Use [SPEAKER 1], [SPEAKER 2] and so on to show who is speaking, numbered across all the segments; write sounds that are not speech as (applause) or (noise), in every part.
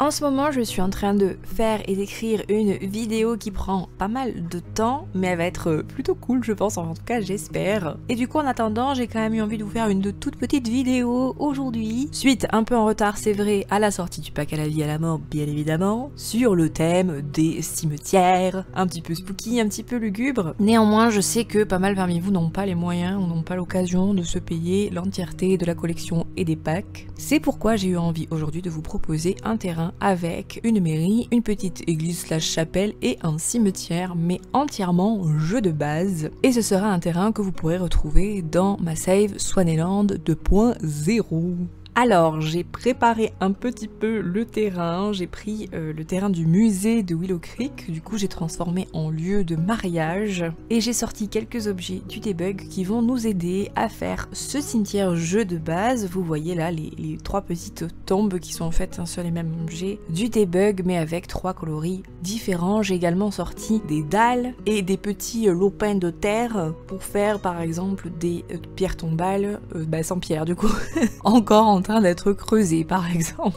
[SPEAKER 1] En ce moment, je suis en train de faire et d'écrire une vidéo qui prend pas mal de temps, mais elle va être plutôt cool, je pense, en tout cas, j'espère. Et du coup, en attendant, j'ai quand même eu envie de vous faire une toute petite vidéo aujourd'hui, suite un peu en retard, c'est vrai, à la sortie du pack à la vie à la mort, bien évidemment, sur le thème des cimetières, un petit peu spooky, un petit peu lugubre. Néanmoins, je sais que pas mal parmi vous n'ont pas les moyens ou n'ont pas l'occasion de se payer l'entièreté de la collection et des packs. C'est pourquoi j'ai eu envie aujourd'hui de vous proposer un terrain avec une mairie, une petite église slash chapelle et un cimetière, mais entièrement jeu de base. Et ce sera un terrain que vous pourrez retrouver dans ma save Swaneland 2.0. Alors, j'ai préparé un petit peu le terrain, j'ai pris euh, le terrain du musée de Willow Creek, du coup j'ai transformé en lieu de mariage, et j'ai sorti quelques objets du debug qui vont nous aider à faire ce cimetière jeu de base. Vous voyez là les, trois petites tombes qui sont en fait un seul et même objet du debug, mais avec trois coloris différents. J'ai également sorti des dalles et des petits lopins de terre pour faire par exemple des euh, pierres tombales, euh, bah sans pierre du coup, (laughs) encore en d'être creusé par (laughs) exemple.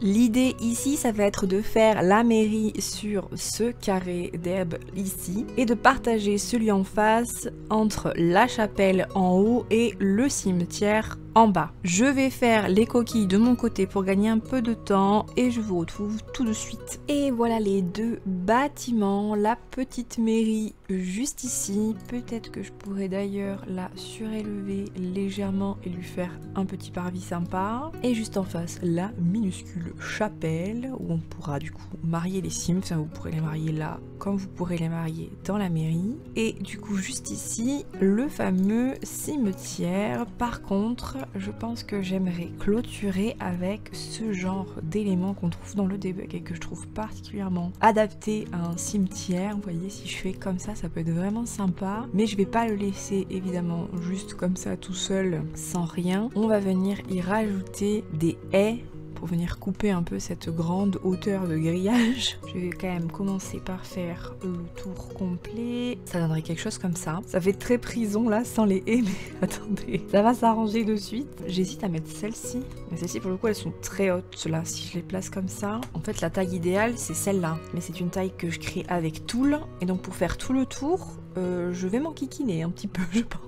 [SPEAKER 1] L'idée ici, ça va être de faire la mairie sur ce carré d'herbe ici et de partager celui en face entre la chapelle en haut et le cimetière en bas. Je vais faire les coquilles de mon côté pour gagner un peu de temps et je vous retrouve tout de suite. Et voilà les deux bâtiments, la petite mairie juste ici. Peut-être que je pourrais d'ailleurs la surélever légèrement et lui faire un petit parvis sympa. Et juste en face, la minuscule chapelle où on pourra du coup marier les Sims. vous pourrez les marier là comme vous pourrez les marier dans la mairie. Et du coup juste ici, le fameux cimetière. Par contre, je pense que j'aimerais clôturer avec ce genre d'éléments qu'on trouve dans le debug et que je trouve particulièrement adapté à un cimetière. Vous voyez, si je fais comme ça, ça peut être vraiment sympa. Mais je vais pas le laisser évidemment juste comme ça tout seul sans rien. On va venir y rajouter des haies pour venir couper un peu cette grande hauteur de grillage. (laughs) Je vais quand même commencer par faire le tour complet. Ça donnerait quelque chose comme ça. Ça fait très prison là, sans les haies, mais (laughs) attendez, ça va s'arranger de suite. J'hésite à mettre celle-ci. Mais celles-ci, pour le coup, elles sont très hautes là. Si je les place comme ça, en fait, la taille idéale, c'est celle-là. Mais c'est une taille que je crée avec Tool. Et donc, pour faire tout le tour, euh, je vais m'enquiquiner un petit peu, (laughs) je pense.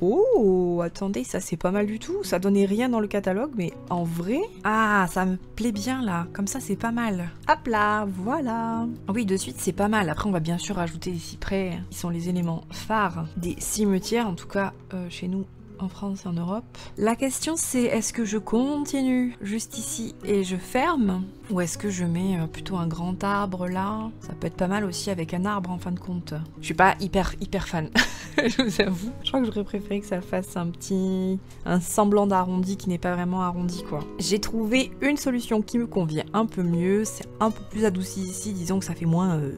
[SPEAKER 1] Oh, attendez, ça c'est pas mal du tout. Ça donnait rien dans le catalogue, mais en vrai... Ah, ça me plaît bien là. Comme ça, c'est pas mal. Hop là, voilà. Oui, de suite, c'est pas mal. Après, on va bien sûr ajouter des cyprès, qui sont les éléments phares des cimetières. En tout cas, euh, chez nous, France et en Europe. La question c'est est-ce que je continue juste ici et je ferme ou est-ce que je mets euh, plutôt un grand arbre là? Ça peut être pas mal aussi avec un arbre en fin de compte. Je suis pas hyper hyper fan, (laughs) je vous avoue. Je crois que j'aurais préféré que ça fasse un petit... un semblant d'arrondi qui n'est pas vraiment arrondi quoi. J'ai trouvé une solution qui me convient un peu mieux. C'est un peu plus adouci ici. Disons que ça fait moins euh,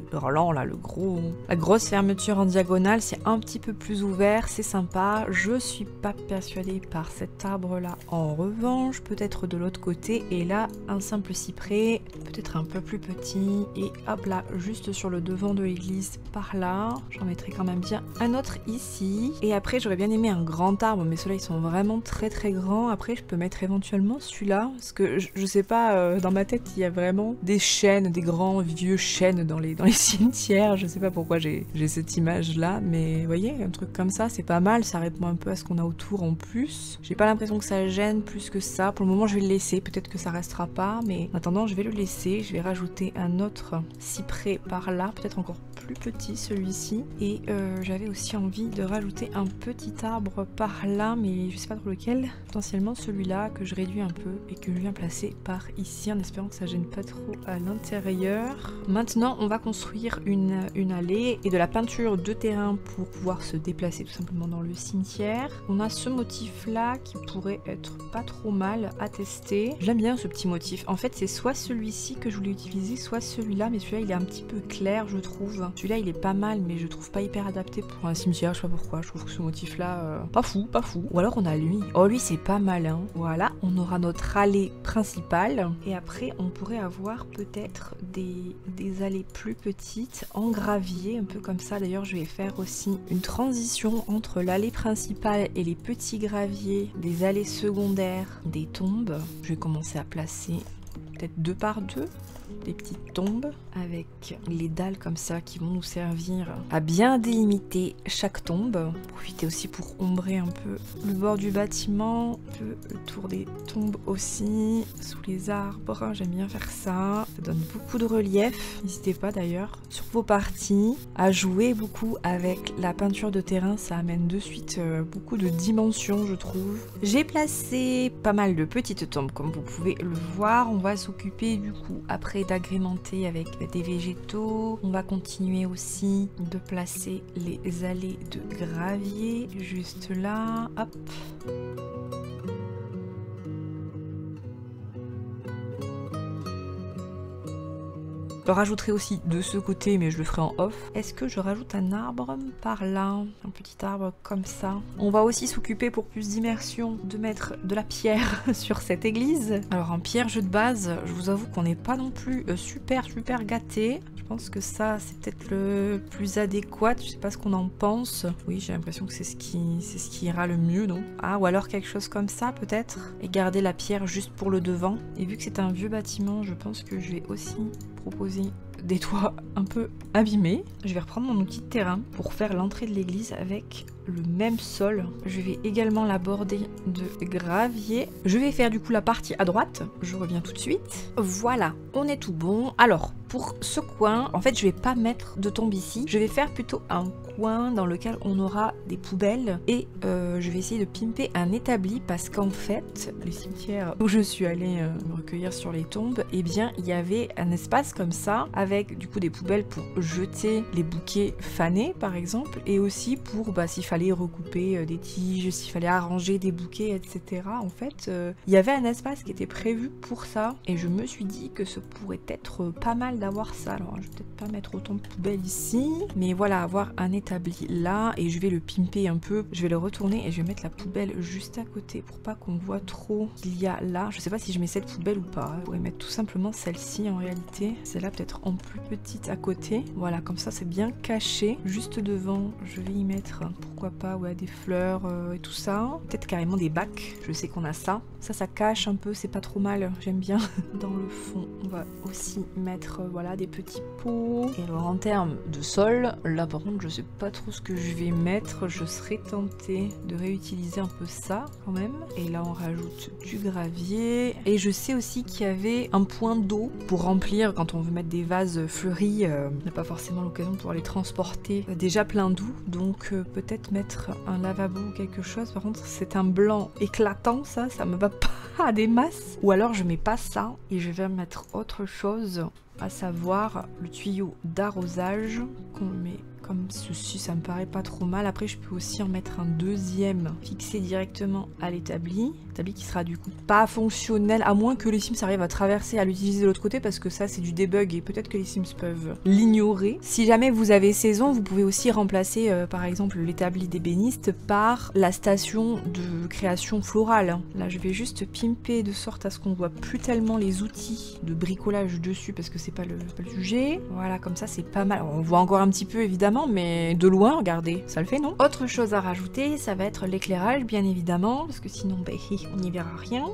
[SPEAKER 1] là, le gros... La grosse fermeture en diagonale, c'est un petit peu plus ouvert. C'est sympa. Je suis pas persuadée par cet arbre là. En revanche, peut-être de l'autre côté. Et là, un simple cyprès peut-être un peu plus petit. Et hop là, juste sur le devant de l'église, par là. J'en mettrai quand même bien un autre ici. Et après, j'aurais bien aimé un grand arbre, mais ceux-là, ils sont vraiment très très grands. Après, je peux mettre éventuellement celui-là, parce que je, sais pas, euh, dans ma tête, il y a vraiment des chênes, des grands vieux chênes dans les, dans les (laughs) cimetières. Je sais pas pourquoi j'ai cette image-là, mais vous voyez, un truc comme ça, c'est pas mal. Ça répond un peu à ce qu'on a autour en plus. J'ai pas l'impression que ça gêne plus que ça. Pour le moment, je vais le laisser. Peut-être que ça restera pas, mais en attendant, je vais le laisser. Je vais rajouter un autre cyprès par là, peut-être encore plus petit celui-ci. Et euh, j'avais aussi envie de rajouter un petit arbre par là, mais je sais pas trop lequel. Potentiellement celui-là que je réduis un peu et que je viens placer par ici en espérant que ça gêne pas trop à l'intérieur. Maintenant, on va construire une, une allée et de la peinture de terrain pour pouvoir se déplacer tout simplement dans le cimetière. On a ce motif là qui pourrait être pas trop mal à tester. J'aime bien ce petit motif. En fait, c'est soit celui-ci que je voulais utiliser, soit celui-là, mais celui-là il est un petit peu clair je trouve. Celui-là il est pas mal, mais je trouve pas hyper adapté pour un cimetière, je sais pas pourquoi, je trouve que ce motif-là, euh, pas fou, pas fou. Ou alors on a lui. Oh lui c'est pas malin. Voilà, on aura notre allée principale, et après on pourrait avoir peut-être des, des allées plus petites en gravier, un peu comme ça. D'ailleurs je vais faire aussi une transition entre l'allée principale et les petits graviers des allées secondaires des tombes. Je vais commencer à placer peut-être deux par deux des petites tombes avec les dalles comme ça qui vont nous servir à bien délimiter chaque tombe. Profiter aussi pour ombrer un peu le bord du bâtiment, le tour des tombes aussi, sous les arbres. J'aime bien faire ça. Ça donne beaucoup de relief. N'hésitez pas d'ailleurs sur vos parties à jouer beaucoup avec la peinture de terrain. Ça amène de suite euh, beaucoup de dimensions, je trouve. J'ai placé pas mal de petites tombes comme vous pouvez le voir. On va s'occuper du coup après d'agrémenter avec des végétaux. On va continuer aussi de placer les allées de gravier juste là. Hop. Je rajouterai aussi de ce côté, mais je le ferai en off. Est-ce que je rajoute un arbre par là? Un petit arbre comme ça. On va aussi s'occuper pour plus d'immersion de mettre de la pierre (laughs) sur cette église. Alors en pierre jeu de base, je vous avoue qu'on n'est pas non plus euh, super super gâté. Je pense que ça c'est peut-être le plus adéquat. Je sais pas ce qu'on en pense. Oui, j'ai l'impression que c'est ce qui c'est ce qui ira le mieux, non? Ah, ou alors quelque chose comme ça peut-être? Et garder la pierre juste pour le devant. Et vu que c'est un vieux bâtiment, je pense que je vais aussi proposer des toits un peu abîmés. Je vais reprendre mon outil de terrain pour faire l'entrée de l'église avec le même sol. Je vais également l'aborder de gravier. Je vais faire du coup la partie à droite. Je reviens tout de suite. Voilà, on est tout bon. Alors, pour ce coin, en fait, je vais pas mettre de tombe ici. Je vais faire plutôt un coin dans lequel on aura des poubelles et euh, je vais essayer de pimper un établi parce qu'en fait, le cimetière où je suis allée euh, me recueillir sur les tombes, eh bien, il y avait un espace comme ça avec du coup des poubelles pour jeter les bouquets fanés par exemple et aussi pour bah, s'il fallait recouper euh, des tiges, s'il fallait arranger des bouquets, etc. En fait, il y avait un espace qui était prévu pour ça et je me suis dit que ce pourrait être pas mal d'avoir ça. Alors, je vais peut-être pas mettre autant de poubelles ici, mais voilà, avoir un établi là et je vais le pimper un peu. Je vais le retourner et je vais mettre la poubelle juste à côté pour pas qu'on voit trop qu'il y a là. Je sais pas si je mets cette poubelle ou pas. Je pourrais mettre tout simplement celle-ci en réalité. Celle-là peut-être en plus petite à côté. Voilà, comme ça c'est bien caché. Juste devant, je vais y mettre, pourquoi pas, ouais, des fleurs euh, et tout ça. Peut-être carrément des bacs. Je sais qu'on a ça. Ça, ça cache un peu, c'est pas trop mal. J'aime bien. (laughs) Dans le fond, on va aussi mettre voilà des petits pots. Et alors en termes de sol, là par contre je sais pas trop ce que je vais mettre. Je serais tentée de réutiliser un peu ça quand même. Et là on rajoute du gravier. Et je sais aussi qu'il y avait un point d'eau pour remplir quand on veut mettre des vases fleuris. Euh, on n'a pas forcément l'occasion de pouvoir les transporter déjà plein d'eau. Donc euh, peut-être un lavabo ou quelque chose. Par contre c'est un blanc éclatant ça, ça me va pas des masses. Ou alors je mets pas ça et je vais mettre autre chose, à savoir le tuyau d'arrosage qu'on met comme ceci, ça me paraît pas trop mal. Après, je peux aussi en mettre un deuxième fixé directement à l'établi. Établi qui sera du coup pas fonctionnel, à moins que les Sims arrivent à traverser, à l'utiliser de l'autre côté, parce que ça, c'est du debug et peut-être que les Sims peuvent l'ignorer. Si jamais vous avez saison, vous pouvez aussi remplacer, euh, par exemple, l'établi d'ébéniste par la station de création florale. Là, je vais juste pimper de sorte à ce qu'on voit plus tellement les outils de bricolage dessus, parce que c'est pas, le, sujet. Voilà, comme ça, c'est pas mal. On voit encore un petit peu, évidemment, mais de loin, regardez, ça le fait, non? Autre chose à rajouter, ça va être l'éclairage, bien évidemment, parce que sinon, ben, (laughs) on n'y verra rien.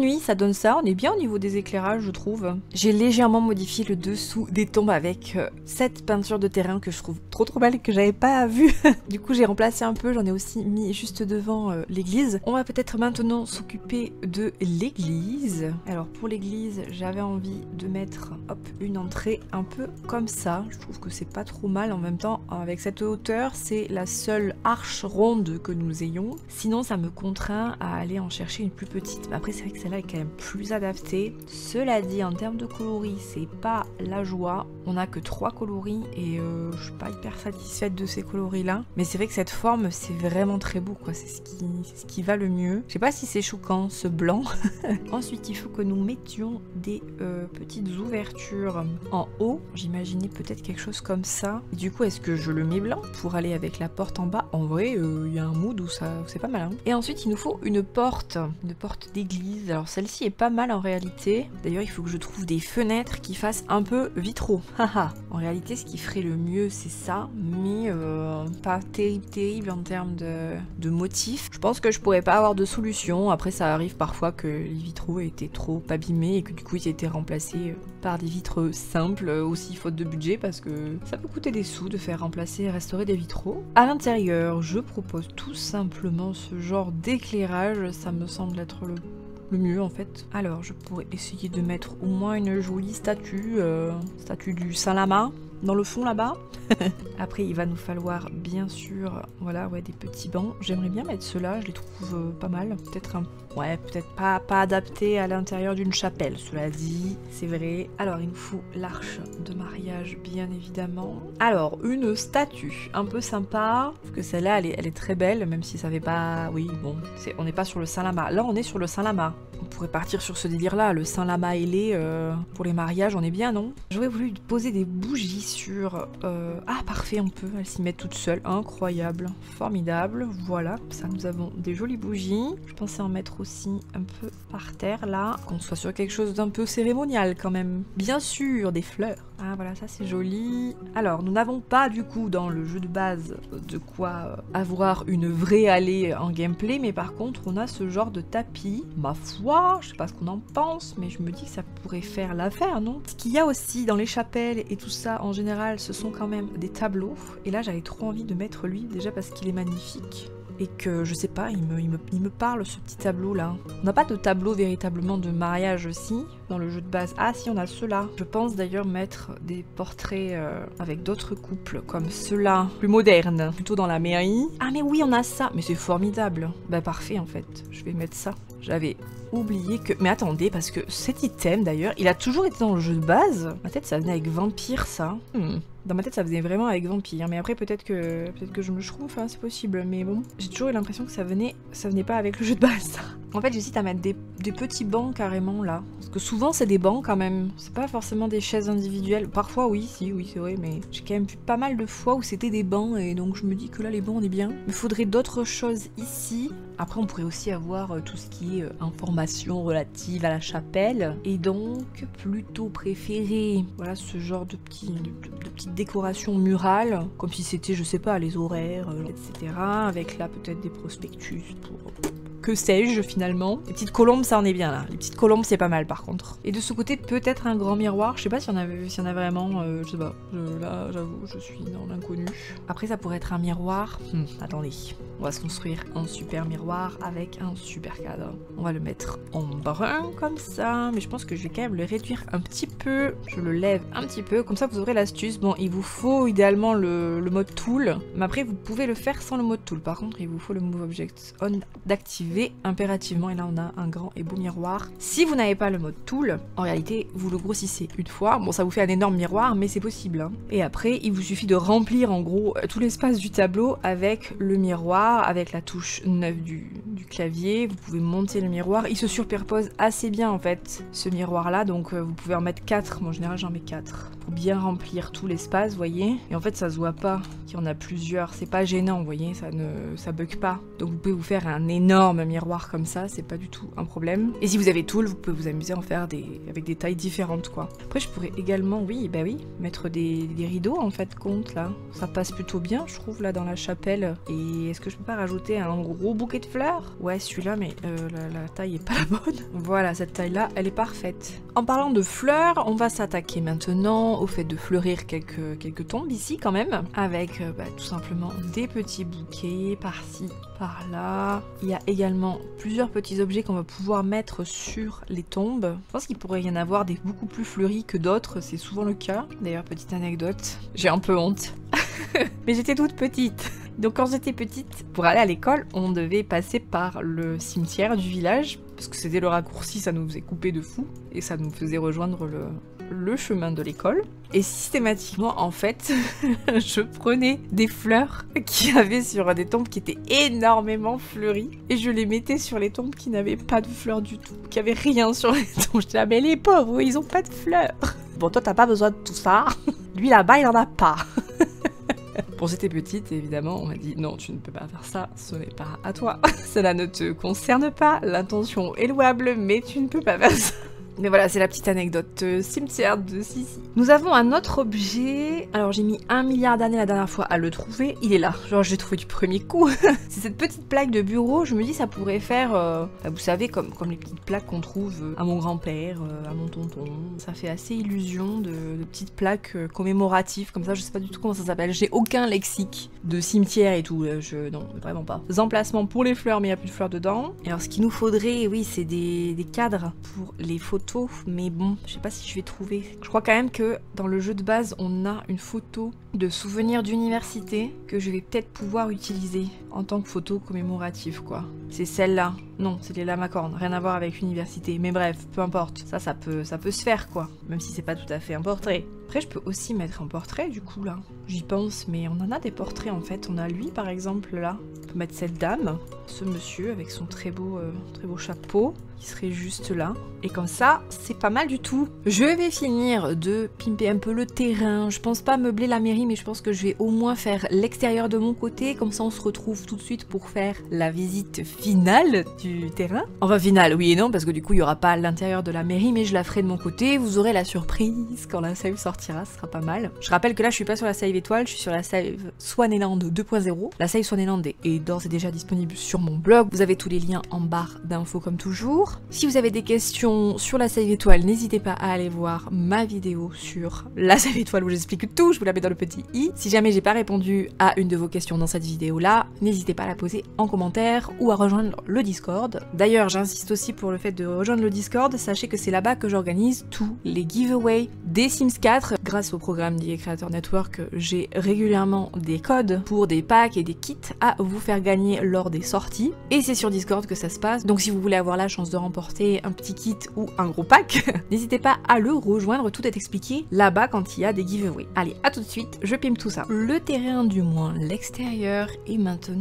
[SPEAKER 1] Nuit, ça donne ça. On est bien au niveau des éclairages, je trouve. J'ai légèrement modifié le dessous des tombes avec euh, cette peinture de terrain que je trouve trop trop belle que j'avais pas vue. (laughs) du coup, j'ai remplacé un peu. J'en ai aussi mis juste devant euh, l'église. On va peut-être maintenant s'occuper de l'église. Alors pour l'église, j'avais envie de mettre hop une entrée un peu comme ça. Je trouve que c'est pas trop mal. En même temps, avec cette hauteur, c'est la seule arche ronde que nous ayons. Sinon, ça me contraint à aller en chercher une plus petite. Mais après, c'est que celle-là est quand même plus adaptée. Cela dit, en termes de coloris, c'est pas la joie. On a que trois coloris et euh, je suis pas hyper satisfaite de ces coloris là. Mais c'est vrai que cette forme c'est vraiment très beau quoi, c'est ce, qui, ce qui va le mieux. Je sais pas si c'est choquant ce blanc. (laughs) Ensuite il faut que nous mettions des euh, petites ouvertures en haut. J'imaginais peut-être quelque chose comme ça. du coup est-ce que je le mets blanc pour aller avec la porte en bas? En vrai euh, il y a un mood où ça c'est pas mal. Hein. Et ensuite il nous faut une porte, une porte d'église. Alors celle-ci est pas mal en réalité. D'ailleurs il faut que je trouve des fenêtres qui fassent un peu vitraux. (laughs) En réalité ce qui ferait le mieux c'est ça, mais euh, pas terrible terrible en termes de, motifs. Je pense que je pourrais pas avoir de solution. Après ça arrive parfois que les vitraux étaient trop abîmés et que du coup ils étaient remplacés par des vitres simples, aussi faute de budget parce que ça peut coûter des sous de faire remplacer et restaurer des vitraux. À l'intérieur, je propose tout simplement ce genre d'éclairage, ça me semble être le mieux en fait. Alors je pourrais essayer de mettre au moins une jolie statue, euh, statue du Saint-Lama dans le fond là-bas. (laughs) Après, il va nous falloir bien sûr, voilà, ouais, des petits bancs. J'aimerais bien mettre ceux-là, je les trouve euh, pas mal. Peut-être ouais, peut-être pas, pas adapté à l'intérieur d'une chapelle, cela dit, c'est vrai. Alors, il nous faut l'arche de mariage, bien évidemment. Alors, une statue, un peu sympa, parce que celle-là, elle est, très belle, même si ça fait pas, oui, bon, on n'est pas sur le Saint-Lama. Là, on est sur le Saint-Lama. On pourrait partir sur ce délire-là, le Saint-Lama ailé, euh, pour les mariages, on est bien, non? J'aurais voulu poser des bougies sur... Euh, ah, parfait, on peut, elle s'y met toute seule. Incroyable, formidable. Voilà, ça, nous avons des jolies bougies. Je pensais en mettre aussi un peu par terre, là. Qu'on soit sur quelque chose d'un peu cérémonial, quand même. Bien sûr, des fleurs. Ah, voilà, ça, c'est joli. Alors, nous n'avons pas, du coup, dans le jeu de base, de quoi euh, avoir une vraie allée en gameplay. Mais par contre, on a ce genre de tapis. Ma foi, je sais pas ce qu'on en pense, mais je me dis que ça pourrait faire l'affaire, non? Ce qu'il y a aussi dans les chapelles et tout ça, en général, ce sont quand même des tableaux. Et là, j'avais trop envie de mettre lui, déjà parce qu'il est magnifique. Et que, je sais pas, il me, parle ce petit tableau là. On n'a pas de tableau véritablement de mariage aussi dans le jeu de base. Ah si, on a ceux-là. Je pense d'ailleurs mettre des portraits euh, avec d'autres couples comme ceux-là, plus modernes, plutôt dans la mairie. Ah mais oui, on a ça. Mais c'est formidable. Bah parfait en fait. Je vais mettre ça. J'avais oublié que... Mais attendez, parce que cet item d'ailleurs, il a toujours été dans le jeu de base. Ma tête, ça venait avec vampire, ça. Hmm. Dans ma tête, ça venait vraiment avec vampire. Mais après, peut-être que peut-être que je me trouve, enfin, c'est possible. Mais bon, j'ai toujours eu l'impression que ça venait, ça venait pas avec le jeu de base. (laughs) en fait, j'hésite à mettre des, petits bancs carrément là. Parce que souvent, c'est des bancs quand même. C'est pas forcément des chaises individuelles. Parfois, oui, si, oui, c'est vrai. Mais j'ai quand même vu pas mal de fois où c'était des bancs. Et donc, je me dis que là, les bancs, on est bien. Mais faudrait d'autres choses ici. Après, on pourrait aussi avoir euh, tout ce qui est euh, information relative à la chapelle. Et donc, plutôt préféré, voilà, ce genre de, petits, de, petites décorations murales, comme si c'était, je sais pas, les horaires, euh, etc. Avec là, peut-être des prospectus pour que sais-je finalement. Les petites colombes, ça en est bien là. Les petites colombes, c'est pas mal par contre. Et de ce côté, peut-être un grand miroir. Je sais pas s'il y en a, y en a vraiment. Euh, je sais pas. là, j'avoue, je suis dans l'inconnu. Après, ça pourrait être un miroir. Hmm, attendez. On va se construire un super miroir avec un super cadre. On va le mettre en brun comme ça. Mais je pense que je vais quand même le réduire un petit peu. Je le lève un petit peu. Comme ça, vous aurez l'astuce. Bon, il vous faut idéalement le, le mode tool. Mais après, vous pouvez le faire sans le mode tool. Par contre, il vous faut le move object on d'activer impérativement. Et là, on a un grand et beau miroir. Si vous n'avez pas le mode tool, en réalité, vous le grossissez une fois. Bon, ça vous fait un énorme miroir, mais c'est possible. Hein. Et après, il vous suffit de remplir en gros euh, tout l'espace du tableau avec le miroir, avec la touche 9 du, clavier. Vous pouvez monter le miroir. Il se superpose assez bien en fait, ce miroir-là. Donc euh, vous pouvez en mettre 4. Bon, en général, j'en mets 4 pour bien remplir tout l'espace, voyez. Et en fait, ça se voit pas qu'il y en a plusieurs. C'est pas gênant, voyez. Ça ne ça bug pas. Donc vous pouvez vous faire un énorme miroir comme ça, c'est pas du tout un problème. Et si vous avez Tool, vous pouvez vous amuser à en faire des, avec des tailles différentes quoi. Après je pourrais également, oui, bah oui, mettre des, rideaux en fait compte là. Ça passe plutôt bien je trouve là dans la chapelle. Et est-ce que je peux pas rajouter un gros bouquet de fleurs? Ouais celui-là mais euh, la, taille est pas la bonne. (laughs) Voilà cette taille là elle est parfaite. En parlant de fleurs, on va s'attaquer maintenant au fait de fleurir quelques, quelques tombes ici quand même. Avec euh, bah, tout simplement des petits bouquets par-ci, par-là. Il y a également plusieurs petits objets qu'on va pouvoir mettre sur les tombes. Je pense qu'il pourrait y en avoir des beaucoup plus fleuris que d'autres, c'est souvent le cas. D'ailleurs, petite anecdote, j'ai un peu honte. (laughs) Mais j'étais toute petite. Donc quand j'étais petite, pour aller à l'école, on devait passer par le cimetière du village, parce que c'était le raccourci, ça nous faisait couper de fou, et ça nous faisait rejoindre le, le chemin de l'école. Et systématiquement, en fait, (laughs) je prenais des fleurs qui avaient sur des tombes qui étaient énormément fleuries et je les mettais sur les tombes qui n'avaient pas de fleurs du tout, qui avaient rien sur les (laughs) tombes. Je disais, ah, mais les pauvres, ils ont pas de fleurs. Bon, toi, t'as pas besoin de tout ça. Lui, là-bas, il en a pas. (laughs) Bon, c'était petite, évidemment, on m'a dit non, tu ne peux pas faire ça, ce n'est pas à toi. Cela ne te concerne pas, l'intention est louable, mais tu ne peux pas faire ça. Mais voilà, c'est la petite anecdote euh, cimetière de Sissi. Nous avons un autre objet. Alors j'ai mis un milliard d'années la dernière fois à le trouver. Il est là. Genre je l'ai trouvé du premier coup. (laughs) c'est cette petite plaque de bureau. Je me dis ça pourrait faire, euh, bah, vous savez, comme, comme les petites plaques qu'on trouve euh, à mon grand-père, à mon tonton. Ça fait assez illusion de, petites plaques commémoratives comme ça. Je sais pas du tout comment ça s'appelle. J'ai aucun lexique de cimetière et tout. Je non, vraiment pas. Des emplacements pour les fleurs, mais il n'y a plus de fleurs dedans. Et alors ce qu'il nous faudrait, oui, c'est des, des cadres pour les photos mais bon, je sais pas si je vais trouver. Je crois quand même que dans le jeu de base, on a une photo de souvenir d'université que je vais peut-être pouvoir utiliser en tant que photo commémorative, quoi. C'est celle-là. Non, c'est les lamacornes, rien à voir avec l'université. Mais bref, peu importe. Ça, ça peut, ça peut se faire, quoi. Même si c'est pas tout à fait un portrait. Après, je peux aussi mettre un portrait, du coup, là. J'y pense, mais on en a des portraits, en fait. On a lui, par exemple, là. On peut mettre cette dame, ce monsieur, avec son très beau, euh, très beau chapeau, qui serait juste là. Et comme ça, c'est pas mal du tout. Je vais finir de pimper un peu le terrain. Je pense pas meubler la mairie, mais je pense que je vais au moins faire l'extérieur de mon côté. Comme ça, on se retrouve tout de suite pour faire la visite finale du terrain. Enfin, finale, oui et non, parce que du coup, il y aura pas l'intérieur de la mairie, mais je la ferai de mon côté. Vous aurez la surprise quand la save sortira, ce sera pas mal. Je rappelle que là, je suis pas sur la save étoile, je suis sur la save Swaneland 2.0. La save Swaneland est d'ores et déjà disponible sur mon blog. Vous avez tous les liens en barre d'infos comme toujours. Si vous avez des questions sur la save étoile, n'hésitez pas à aller voir ma vidéo sur la save étoile où j'explique tout. Je vous la mets dans le petit i. Si jamais j'ai pas répondu à une de vos questions dans cette vidéo là, n'hésitez pas à la poser en commentaire ou à rejoindre le Discord. D'ailleurs, j'insiste aussi pour le fait de rejoindre le Discord. Sachez que c'est là-bas que j'organise tous les giveaways des Sims 4. Grâce au programme d'IA Creator Network, j'ai régulièrement des codes pour des packs et des kits à vous faire gagner lors des sorties. Et c'est sur Discord que ça se passe. Donc si vous voulez avoir la chance de remporter un petit kit ou un gros pack, (laughs) n'hésitez pas à le rejoindre. Tout est expliqué là-bas quand il y a des giveaways. Allez, à tout de suite, je pime tout ça. Le terrain du moins, l'extérieur est maintenant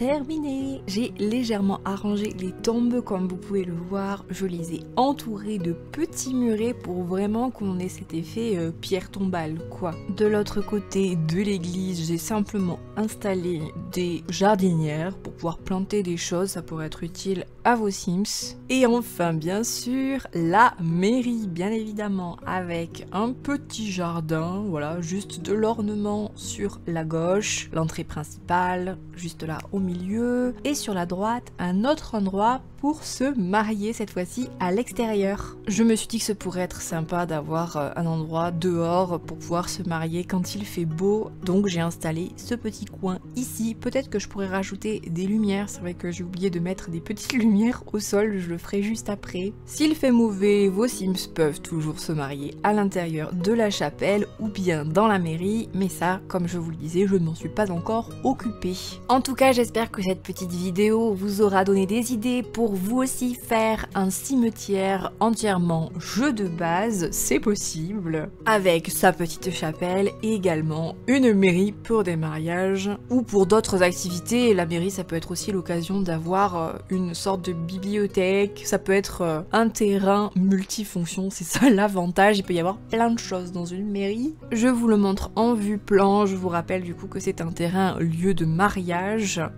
[SPEAKER 1] terminé. J'ai légèrement arrangé les tombes comme vous pouvez le voir. Je les ai entourées de petits murets pour vraiment qu'on ait cet effet euh, pierre tombale quoi. De l'autre côté de l'église, j'ai simplement installé des jardinières pour pouvoir planter des choses. Ça pourrait être utile à vos Sims. Et enfin, bien sûr, la mairie, bien évidemment, avec un petit jardin, voilà, juste de l'ornement sur la gauche, l'entrée principale, là au milieu, et sur la droite, un autre endroit pour se marier cette fois-ci à l'extérieur. Je me suis dit que ce pourrait être sympa d'avoir euh, un endroit dehors pour pouvoir se marier quand il fait beau, donc j'ai installé ce petit coin ici. Peut-être que je pourrais rajouter des lumières, c'est vrai que j'ai oublié de mettre des petites (laughs) lumières au sol, je le ferai juste après. S'il fait mauvais, vos Sims peuvent toujours se marier à l'intérieur de la chapelle ou bien dans la mairie, mais ça, comme je vous le disais, je ne m'en suis pas encore occupée. Tout cas, j'espère que cette petite vidéo vous aura donné des idées pour vous aussi faire un cimetière entièrement jeu de base, c'est possible, avec sa petite chapelle et également une mairie pour des mariages ou pour d'autres activités. La mairie, ça peut être aussi l'occasion d'avoir euh, une sorte de bibliothèque, ça peut être euh, un terrain multifonction, c'est ça (laughs) l'avantage, il peut y avoir plein de choses dans une mairie. Je vous le montre en vue plan, je vous rappelle du coup que c'est un terrain lieu de mariage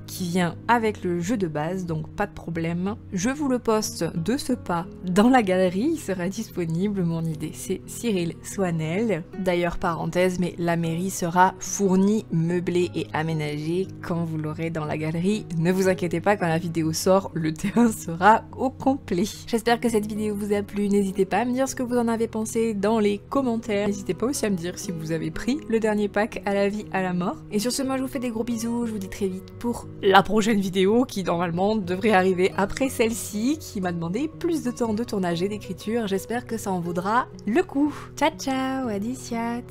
[SPEAKER 1] qui vient avec le jeu de base, donc pas de problème. Je vous le poste de ce pas dans la galerie, il sera disponible. Mon idée c'est Cyril Swanel. D'ailleurs, parenthèse, mais la mairie sera fournie, meublée et aménagée quand vous l'aurez dans la galerie. Ne vous inquiétez pas, quand la vidéo sort, le (laughs) terrain sera au complet. J'espère que cette vidéo vous a plu. N'hésitez pas à me dire ce que vous en avez pensé dans les commentaires. N'hésitez pas aussi à me dire si vous avez pris le dernier pack à la vie, à la mort. Et sur ce, moi je vous fais des gros bisous. Je vous dis très vite pour la prochaine vidéo qui normalement devrait arriver après celle-ci qui m'a demandé plus de temps de tournage et d'écriture. J'espère que ça en vaudra le coup. Ciao ciao, adiciats